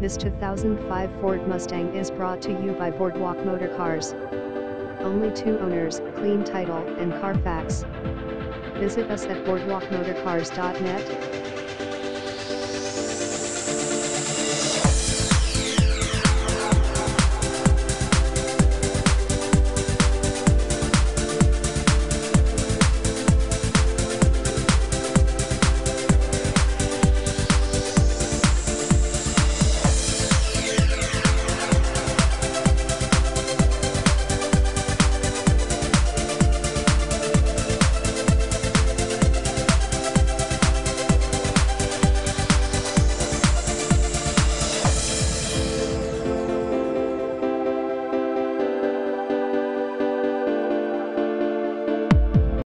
This 2005 Ford Mustang is brought to you by Boardwalk Motor Cars. Only two owners, clean title, and Carfax. Visit us at boardwalkmotorcars.net.